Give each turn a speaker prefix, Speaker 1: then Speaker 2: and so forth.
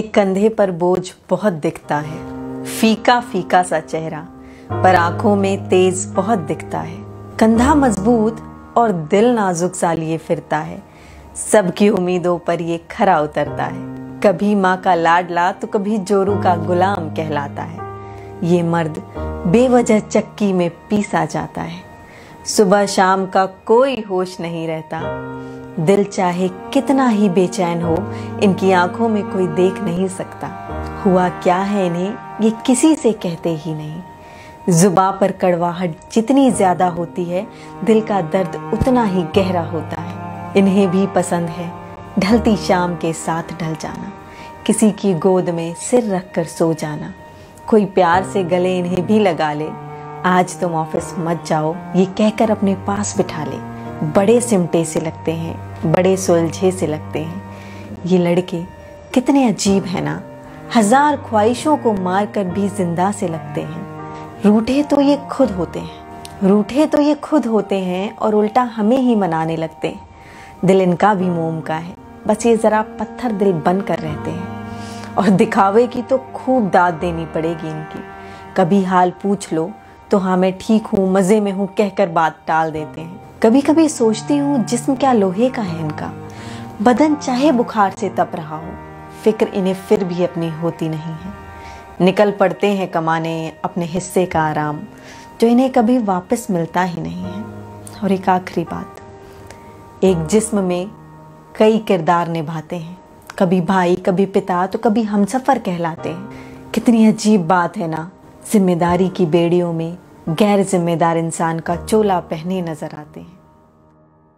Speaker 1: एक कंधे पर बोझ बहुत दिखता है। फीका फीका सा चेहरा, पर आँखों में तेज बहुत दिखता है। कंधा मज़बूत और दिल नाजुक सा लिए फिरता है। सबकी उम्मीदों पर ये खरा उतरता है। कभी माँ का लाडला तो कभी जोरू का गुलाम कहलाता है। ये मर्द बेवजह चक्की में पीसा जाता है। सुबह शाम का कोई होश नहीं रहता। दिल चाहे कितना ही बेचैन हो, इनकी आँखों में कोई देख नहीं सकता। हुआ क्या है इन्हें? ये किसी से कहते ही नहीं। जुबा पर कड़वाहट जितनी ज़्यादा होती है, दिल का दर्द उतना ही गहरा होता है। इन्हें भी पसंद है ढलती शाम के साथ ढल जाना। किसी की गोद में सिर रख कर सो जाना। कोई प्यार से गले इन्हें भी लगा ले। आज तुम ऑफ़िस मत जाओ, ये कहकर अपने पास बिठा ले। बड़े सिमटे से लगते हैं, बड़े सुलझे से लगते हैं। ये लड़के कितने अजीब है ना। हज़ार ख्वाहिशों को मार कर भी ज़िंदा से लगते हैं। रूठे तो ये खुद होते हैं। रूठे तो ये खुद होते हैं और उल्टा हमें ही मनाने लगते हैं। दिल इनका भी मोम का है। बस ये जरा पत्थर दिल बन कर रहते हैं। और दिखावे की तो खूब दाद देनी पड़ेगी इनकी। कभी हाल पूछ लो तो हाँ मैं ठीक हूँ, मज़े में हूँ कहकर बात टाल देते हैं। कभी कभी सोचती हूँ, जिस्म क्या लोहे का है इनका। बदन चाहे बुखार से तप रहा हो, फ़िक्र इन्हें फिर भी अपनी होती नहीं है। निकल पड़ते हैं कमाने अपने हिस्से का आराम, जो इन्हें कभी वापस मिलता ही नहीं है। और एक आखिरी बात, एक जिस्म में कई किरदार निभाते हैं। कभी भाई, कभी पिता तो कभी हमसफर कहलाते हैं। कितनी अजीब बात है ना, ज़िम्मेदारी की बेड़ियों में गैर जिम्मेदार इंसान का चोला पहने नज़र आते हैं।